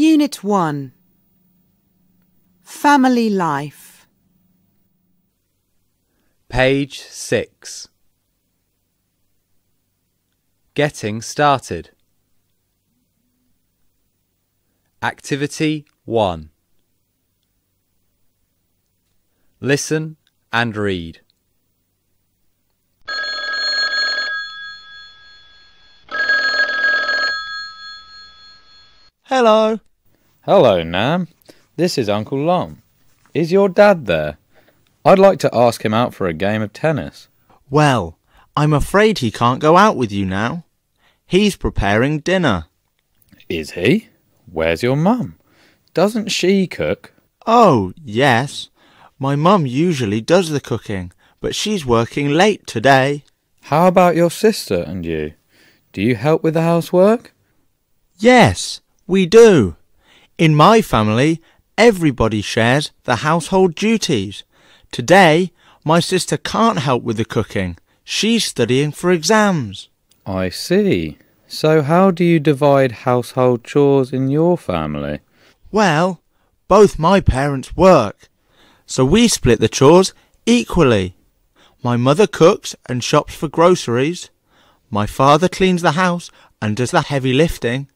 Unit 1 Family Life Page 6 Getting started. Activity 1 Listen and read. Hello. Hello, Nam. This is Uncle Long. Is your dad there? I'd like to ask him out for a game of tennis. Well, I'm afraid he can't go out with you now. He's preparing dinner. Is he? Where's your mum? Doesn't she cook? Oh, yes. My mum usually does the cooking, but she's working late today. How about your sister and you? Do you help with the housework? Yes, we do. In my family, everybody shares the household duties. Today, my sister can't help with the cooking. She's studying for exams. I see. So how do you divide household chores in your family? Well, both my parents work, so we split the chores equally. My mother cooks and shops for groceries. My father cleans the house and does the heavy lifting.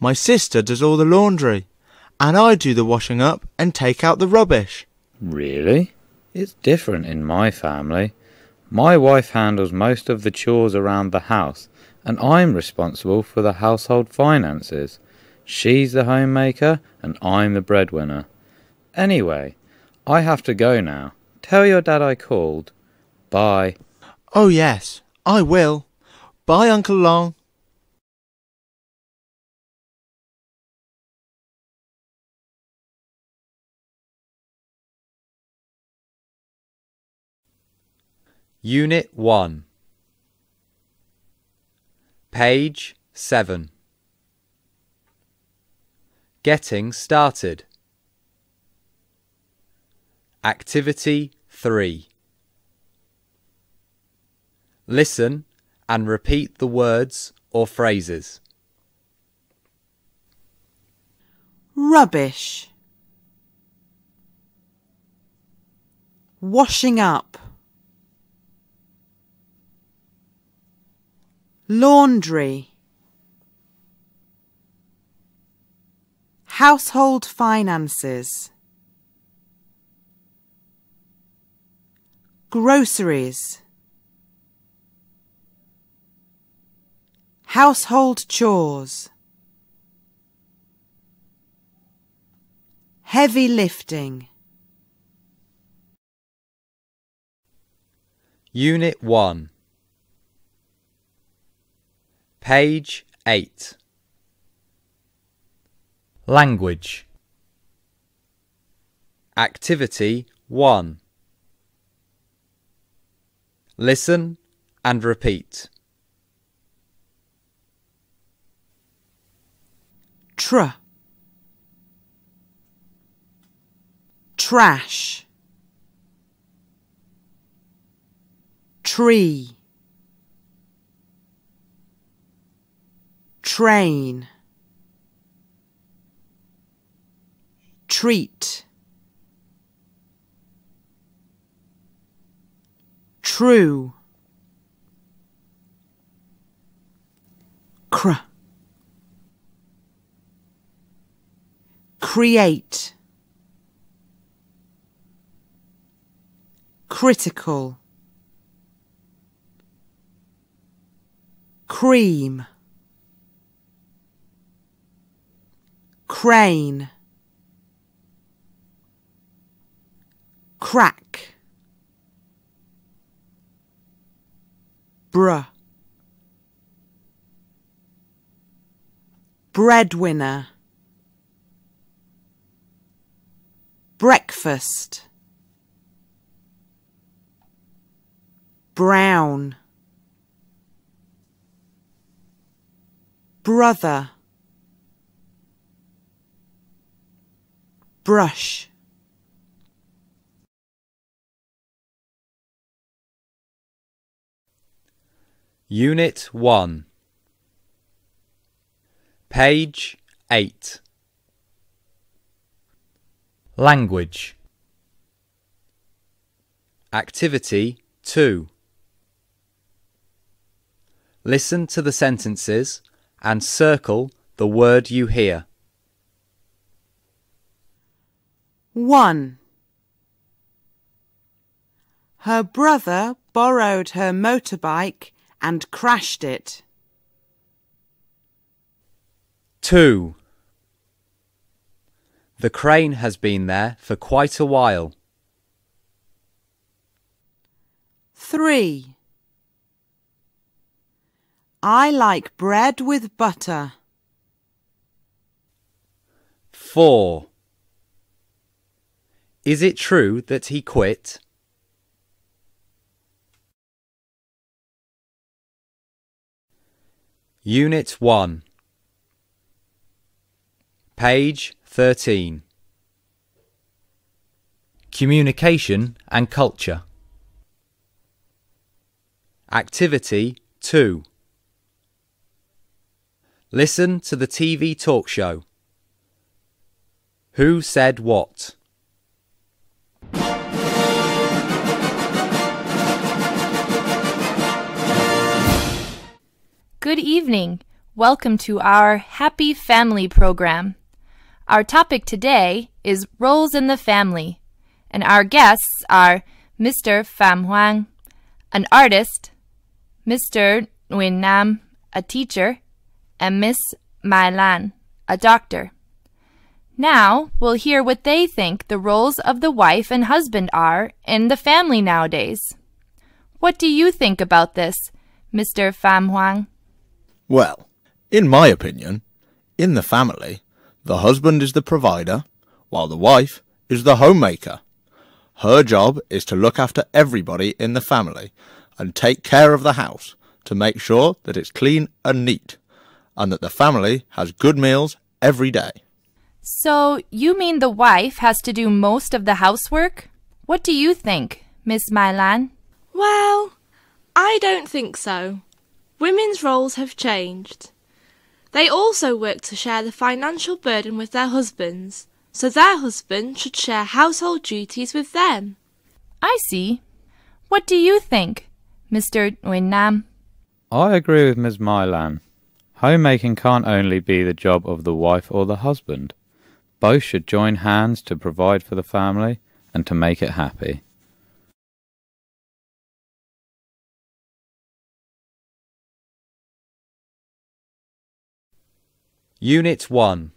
My sister does all the laundry. And I do the washing up and take out the rubbish. Really? It's different in my family. My wife handles most of the chores around the house, and I'm responsible for the household finances. She's the homemaker, and I'm the breadwinner. Anyway, I have to go now. Tell your dad I called. Bye. Oh, yes, I will. Bye, Uncle Long. Unit 1 Page 7 Getting started. Activity 3 Listen and repeat the words or phrases. Rubbish. Washing up Laundry. Household finances. Groceries. Household chores. Heavy lifting. Unit 1 Page 8 Language. Activity 1 Listen and repeat. tr. Trash. Tree train. Treat. True. Cr. Create. Critical. Cream crane. Crack. Br. Breadwinner. Breakfast. Brown. Brother brush Unit 1 Page 8 Language. Activity 2. Listen to the sentences and circle the word you hear. 1. Her brother borrowed her motorbike and crashed it. 2. The crane has been there for quite a while. 3. I like bread with butter. 4. Is it true that he quit? Unit 1 Page 13 Communication and Culture Activity 2 Listen to the TV talk show. Who said what? Good evening. Welcome to our Happy Family program. Our topic today is roles in the family, and our guests are Mr. Pham Hoang, an artist, Mr. Nguyen Nam, a teacher, and Miss Mai Lan, a doctor. Now we'll hear what they think the roles of the wife and husband are in the family nowadays. What do you think about this, Mr. Pham Hoang? Well, in my opinion, in the family, the husband is the provider, while the wife is the homemaker. Her job is to look after everybody in the family and take care of the house to make sure that it's clean and neat, and that the family has good meals every day. So, you mean the wife has to do most of the housework? What do you think, Miss Mai Lan? Well, I don't think so. Women's roles have changed. They also work to share the financial burden with their husbands, so their husband should share household duties with them. I see. What do you think, Mr. Nguyen Nam? I agree with Ms. Mai Lan. Homemaking can't only be the job of the wife or the husband. Both should join hands to provide for the family and to make it happy. Unit 1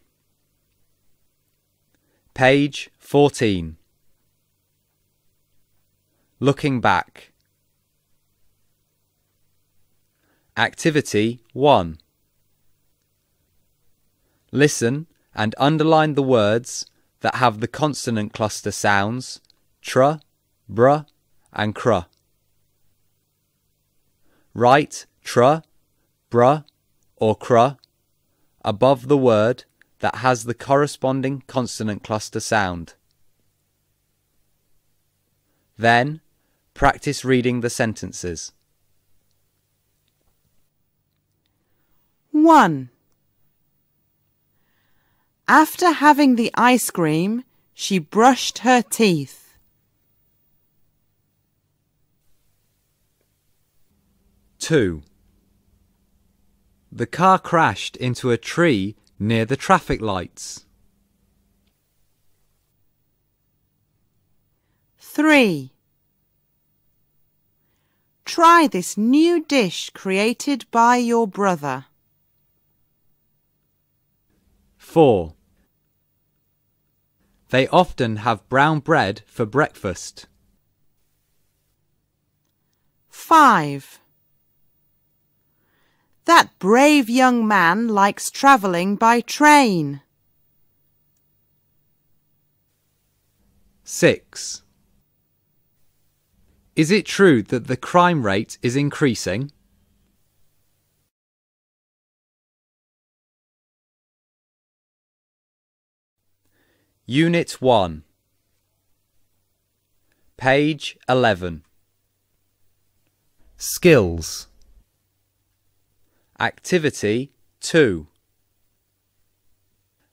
Page 14 Looking back. Activity 1 Listen and underline the words that have the consonant cluster sounds tr, br, and cr. Write tr, br, or cr above the word that has the corresponding consonant cluster sound. Then, practice reading the sentences. 1. After having the ice cream, she brushed her teeth. 2. The car crashed into a tree near the traffic lights. 3. Try this new dish created by your brother. 4. They often have brown bread for breakfast. 5. That brave young man likes travelling by train. 6. Is it true that the crime rate is increasing? Unit 1 Page 11 Skills Activity 2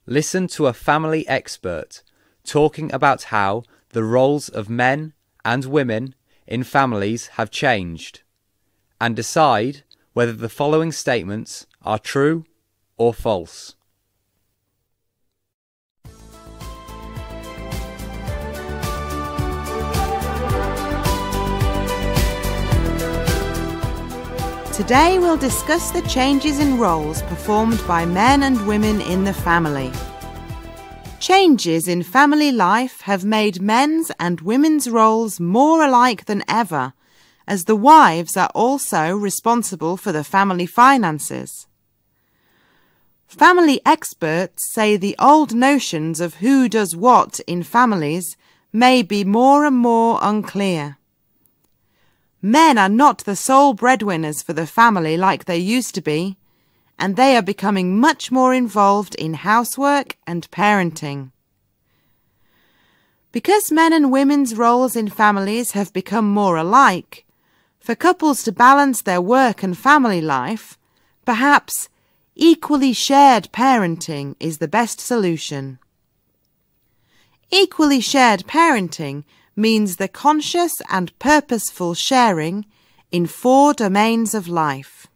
Listen to a family expert talking about how the roles of men and women in families have changed, and decide whether the following statements are true or false. Today we'll discuss the changes in roles performed by men and women in the family. Changes in family life have made men's and women's roles more alike than ever, as the wives are also responsible for the family finances. Family experts say the old notions of who does what in families may be more and more unclear. Men are not the sole breadwinners for the family like they used to be, and they are becoming much more involved in housework and parenting. Because men and women's roles in families have become more alike, for couples to balance their work and family life, perhaps equally shared parenting is the best solution. Equally shared parenting means the conscious and purposeful sharing in four domains of life.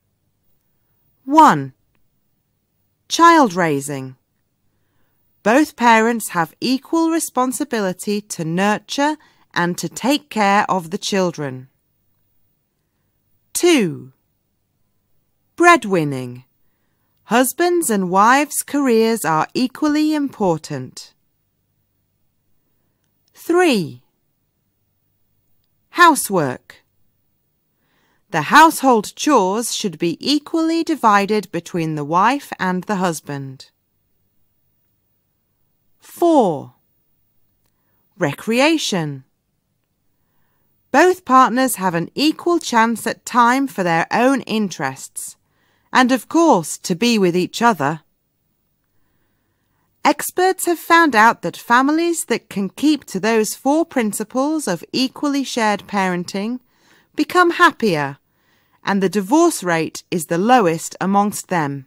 1. Child raising. Both parents have equal responsibility to nurture and to take care of the children. 2. Breadwinning. Husbands and wives' careers are equally important. 3. Housework. The household chores should be equally divided between the wife and the husband. 4. Recreation. Both partners have an equal chance at time for their own interests, and of course to be with each other. Experts have found out that families that can keep to those four principles of equally shared parenting become happier, and the divorce rate is the lowest amongst them.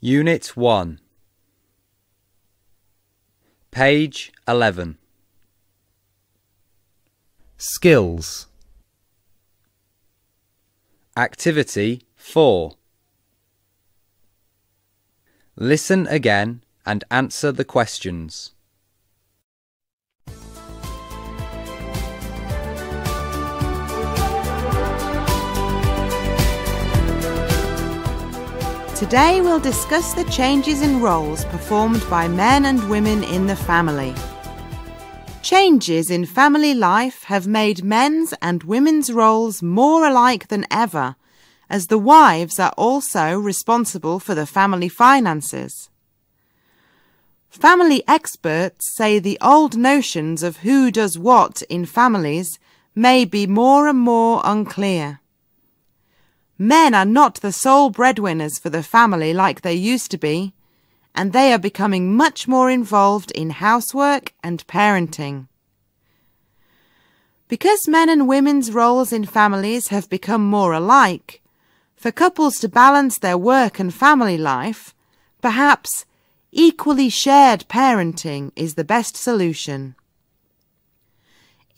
Unit 1 Page 11 Skills Activity 4 Listen again and answer the questions. Today we'll discuss the changes in roles performed by men and women in the family. Changes in family life have made men's and women's roles more alike than ever, as the wives are also responsible for the family finances. Family experts say the old notions of who does what in families may be more and more unclear. Men are not the sole breadwinners for the family like they used to be, and they are becoming much more involved in housework and parenting. Because men and women's roles in families have become more alike, for couples to balance their work and family life, perhaps equally shared parenting is the best solution.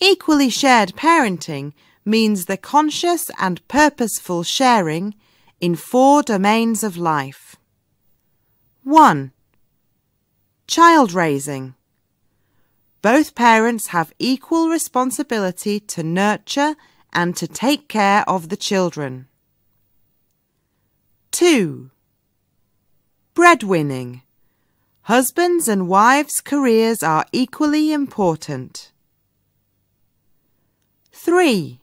Equally shared parenting means the conscious and purposeful sharing in four domains of life. 1. Child raising. Both parents have equal responsibility to nurture and to take care of the children. 2. Breadwinning. Husbands and wives' careers are equally important. 3.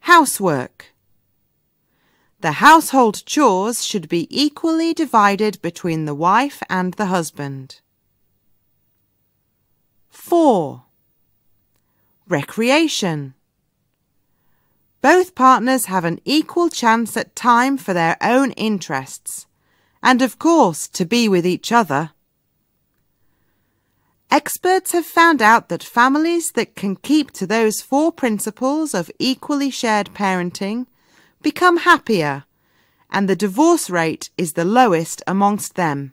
Housework. The household chores should be equally divided between the wife and the husband. 4. Recreation. Both partners have an equal chance at time for their own interests, and of course to be with each other. Experts have found out that families that can keep to those four principles of equally shared parenting become happier, and the divorce rate is the lowest amongst them.